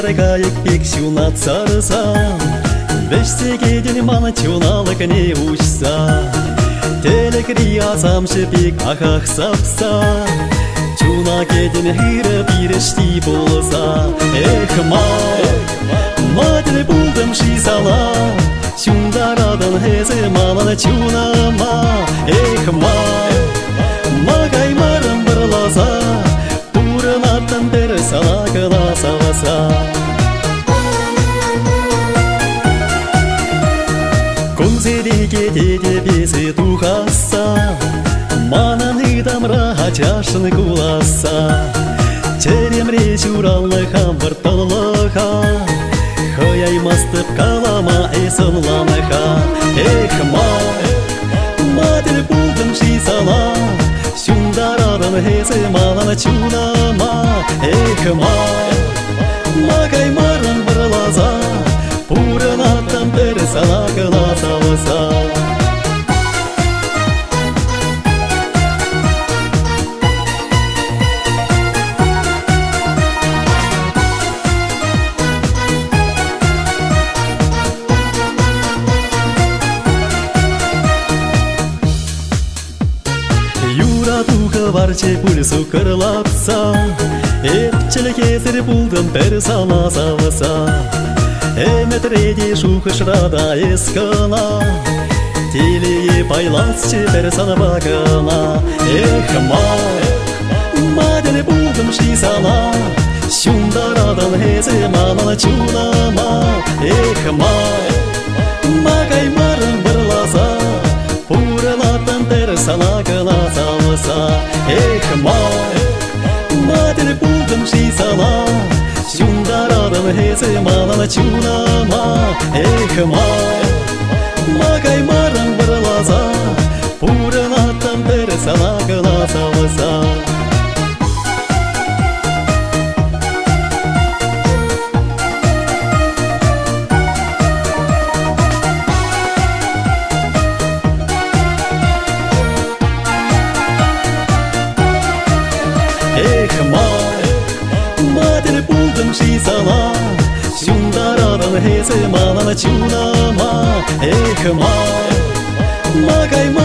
кайык пек шунат сарыса Бештегеден маны чуналык не учса Телекри асамшы пек ахах сапса Чуна кеден хиры бирешти болса Эх, ма, мадір булдым шисала Шундарадан хезе маланы чуна ма Эх, ма, саласа Кунзереге деде бесі тухаса Мананы дамра чашын куласа. Черемре журалы хамбыр тылыха Хаяй мастып калама эсынланыха Эх, ма, мадір булдым шисала Шундарадын хезе маланы чунама Эх, ма, Ram tere sala kala sala sala varçe pulsu kırlapsa Epçele keser buldum per sala sala салыса Эметреди шухышрада ескына Телее байлас че бір сала багына Эх, ма, мадел бұлдым шисала Шундарадан хезе манала чунама Эх, ма, магай марын бірласа Пуралаттан бір салакына салыса Эх, ма, la he se ma la la chu na ma e ke ma ma kai ma rang bar la za pura na tam ter sa la ga la sa la sa Hey, come on. he se ma na chu na ma e kha ma ma kai ma